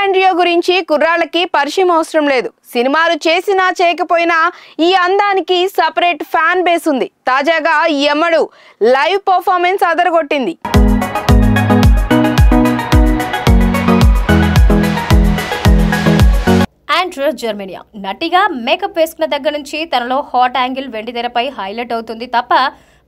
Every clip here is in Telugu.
ఆండ్రియో గురించి కుర్రాళ్ళకి పరిచయం అవసరం లేదు. సినిమాలు చేసినా చేయకపోయినా ఈ అందానికి సపరేట్ ఫ్యాన్ బేస్ ఉంది. తాజాగా యమడు లైవ్ పర్ఫార్మెన్స్ అదరగొట్టింది. ఆండ్రూ జర్మనియా. నటిగా మేకప్ వేసుకున్న దగ్గర నుంచి తనలో హాట్ యాంగిల్ వెండితెరపై హైలైట్ అవుతుంది తప్ప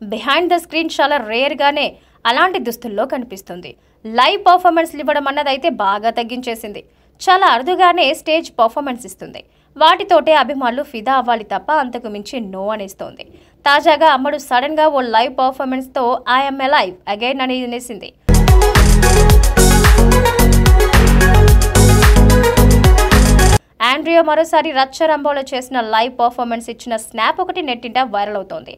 బిహైండ్ ద స్క్రీన్ చాలా రేర్గానే అలాంటి దుస్తుల్లో కనిపిస్తుంది. లైవ్ పర్ఫార్మెన్స్లు ఇవ్వడం అన్నదైతే బాగా తగ్గించేసింది. చాలా అరుదుగానే స్టేజ్ పర్ఫార్మెన్స్ ఇస్తుంది. వాటితోటే అభిమానులు ఫిదా అవ్వాలి తప్ప అంతకు మించి నో అనేస్తోంది. తాజాగా అమ్మడు సడన్గా ఓ లైవ్ పర్ఫార్మెన్స్తో ఎ లైవ్ అగైన్ అని అనేసింది. ఆండ్రియో మరోసారి రచ్చరంబోలో చేసిన లైవ్ పర్ఫార్మెన్స్ ఇచ్చిన స్నాప్ ఒకటి నెట్టింట వైరల్ అవుతోంది.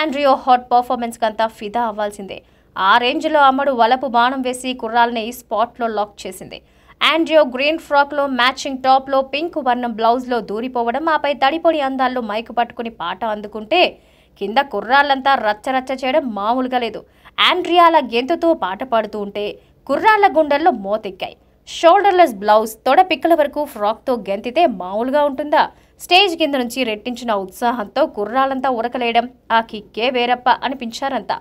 ఆండ్రియో హాట్ పర్ఫార్మెన్స్ కంతా ఫిదా అవ్వాల్సిందే. ఆ రేంజ్లో అమ్మడు వలపు బాణం వేసి కుర్రాల్ని స్పాట్లో లాక్ చేసింది. ఆండ్రియో గ్రీన్ ఫ్రాక్లో మ్యాచింగ్ టాప్లో పింక్ వర్ణం బ్లౌజ్లో దూరిపోవడం ఆపై తడిపొడి అందాల్లో మైకు పట్టుకుని పాట అందుకుంటే కింద కుర్రాళ్ళంతా రచ్చరచ్చ చేయడం మామూలుగా లేదు. ఆండ్రియాల గెంతుతో పాట పాడుతూ ఉంటే కుర్రాళ్ళ గుండెల్లో మోతెక్కాయి. షోల్డర్లెస్ బ్లౌజ్ తొడ పిక్కల వరకు ఫ్రాక్తో గెంతితే మామూలుగా ఉంటుందా? స్టేజ్ కింద నుంచి రెట్టించిన ఉత్సాహంతో కుర్రాలంతా ఉరకలేయడం ఆ కిక్కే వేరప్ప అనిపించారంతా.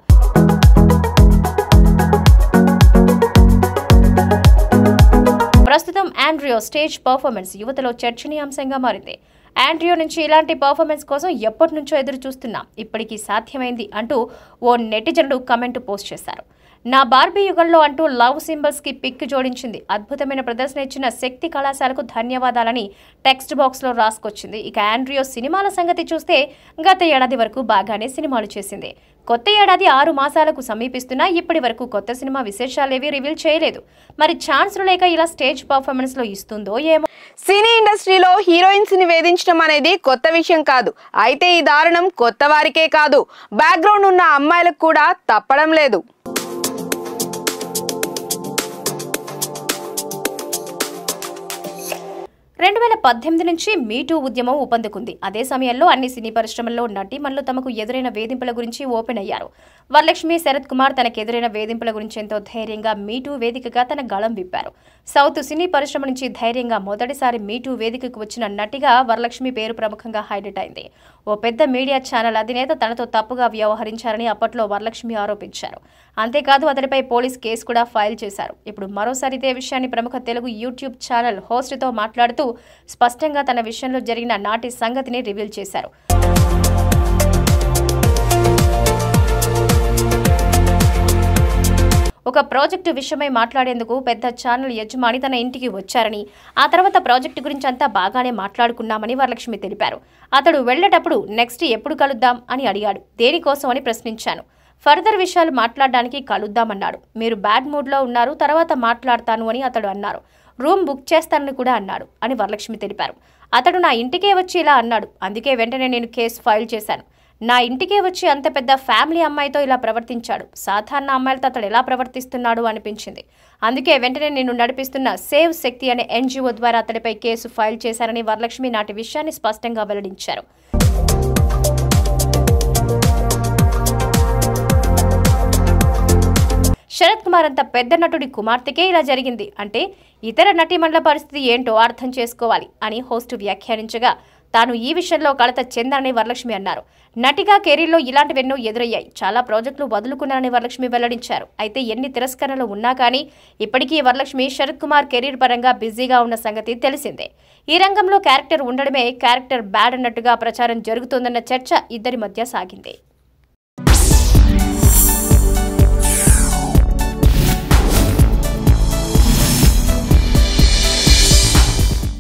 ప్రస్తుతం ఆండ్రియో స్టేజ్ పర్ఫార్మెన్స్ యువతలో చర్చనీయాంశంగా మారింది. ఆండ్రియో నుంచి ఇలాంటి పర్ఫార్మెన్స్ కోసం ఎప్పటి నుంచో ఎదురు చూస్తున్నాం ఇప్పటికీ సాధ్యమైంది అంటూ ఓ నెటిజన్లు కమెంట్ పోస్ట్ చేశారు. నా బార్బీ యుగంలో అంటూ లవ్ సింబల్స్కి పిక్ జోడించింది. అద్భుతమైన ప్రదర్శన ఇచ్చిన శక్తి కళాశాలకు ధన్యవాదాలని టెక్స్ట్ బాక్స్లో రాసుకొచ్చింది. ఇక ఆండ్రియో సినిమాల సంగతి చూస్తే గత ఏడాది వరకు బాగానే సినిమాలు చేసింది. కొత్త ఏడాది ఆరు మాసాలకు సమీపిస్తున్నా ఇప్పటి వరకు కొత్త సినిమా విశేషాలేవి రివీల్ చేయలేదు. మరి ఛాన్సులు లేక ఇలా స్టేజ్ పర్ఫార్మెన్స్లో ఇస్తుందో ఏమో. సినీ ఇండస్ట్రీలో హీరోయిన్స్ని వేధించడం అనేది కొత్త విషయం కాదు. అయితే ఈ దారుణం కొత్త వారికే కాదు. బ్యాక్గ్రౌండ్ ఉన్న అమ్మాయిలకు కూడా తప్పడం లేదు. రెండు వేల పద్దెనిమిది నుంచి మీటూ ఉద్యమం ఊపందుకుంది. అదే సమయంలో అన్ని సినీ పరిశ్రమల్లో నటీమణులు తమకు ఎదురైన వేధింపుల గురించి ఓపెన్ అయ్యారు. వరలక్ష్మి శరత్ కుమార్ తనకు ఎదురైన వేధింపుల గురించి ఎంతో ధైర్యంగా మీటూ వేదికగా తన గళం విప్పారు. సౌత్ సినీ పరిశ్రమ నుంచి ధైర్యంగా మొదటిసారి మీటూ వేదికకు వచ్చిన నటిగా వరలక్ష్మి పేరు ప్రముఖంగా హైలైట్ అయింది. ఓ పెద్ద మీడియా ఛానల్ అధినేత తనతో తప్పుగా వ్యవహరించారని అప్పట్లో వరలక్ష్మి ఆరోపించారు. అంతేకాదు అతడిపై పోలీస్ కేసు కూడా ఫైల్ చేశారు. ఇప్పుడు మరోసారి ఇదే విషయాన్ని ప్రముఖ తెలుగు యూట్యూబ్ ఛానల్ హోస్ట్తో మాట్లాడుతూ స్పష్టంగా తన విషయంలో జరిగిన నాటి సంగతిని రివీల్ చేశారు. ఒక ప్రాజెక్టు విషయమై మాట్లాడేందుకు పెద్ద ఛానల్ యజమాని తన ఇంటికి వచ్చారని ఆ తర్వాత ప్రాజెక్టు గురించి అంతా బాగానే మాట్లాడుకున్నామని వరలక్ష్మి తెలిపారు. అతడు వెళ్ళేటప్పుడు నెక్స్ట్ ఎప్పుడు కలుద్దాం? అని అడిగాడు. దేనికోసం? అని ప్రశ్నించాను. ఫర్దర్ విషయాలు మాట్లాడడానికి కలుద్దామన్నాడు. మీరు బ్యాడ్ మూడ్లో ఉన్నారు తర్వాత మాట్లాడతాను అని అతడు అన్నారు. రూమ్ బుక్ చేస్తానని కూడా అన్నాడు అని వరలక్ష్మి తెలిపారు. అతడు నా ఇంటికే వచ్చి ఇలా అన్నాడు. అందుకే వెంటనే నేను కేసు ఫైల్ చేశాను. నా ఇంటికే వచ్చి అంత పెద్ద ఫ్యామిలీ అమ్మాయితో ఇలా ప్రవర్తించాడు. సాధారణ అమ్మాయిలతో అతడు ఎలా ప్రవర్తిస్తున్నాడు అనిపించింది. అందుకే వెంటనే నేను నడిపిస్తున్న సేవ్ శక్తి అనే ఎన్జిఓ ద్వారా అతడిపై కేసు ఫైల్ చేశారని వరలక్ష్మి నాటి విషయాన్ని స్పష్టంగా వెల్లడించారు. కుమార్ అంత పెద్ద నటుడి కుమార్తెకే ఇలా జరిగింది. అంటే ఇతర నటీమణుల పరిస్థితి ఏంటో అర్థం చేసుకోవాలి అని హోస్ట్ వ్యాఖ్యానించగా తాను ఈ విషయంలో కలత చెందానని వరలక్ష్మి అన్నారు. నటిగా కెరీర్లో ఇలాంటివెన్నో ఎదురయ్యాయి. చాలా ప్రాజెక్టులు వదులుకున్నారని వరలక్ష్మి వెల్లడించారు. అయితే ఎన్ని తిరస్కరణలు ఉన్నా కానీ ఇప్పటికీ వరలక్ష్మి శరత్ కుమార్ కెరీర్ పరంగా బిజీగా ఉన్న సంగతి తెలిసిందే. ఈ రంగంలో క్యారెక్టర్ ఉండడమే క్యారెక్టర్ బ్యాడ్ అన్నట్టుగా ప్రచారం జరుగుతోందన్న చర్చ ఇద్దరి మధ్య సాగింది.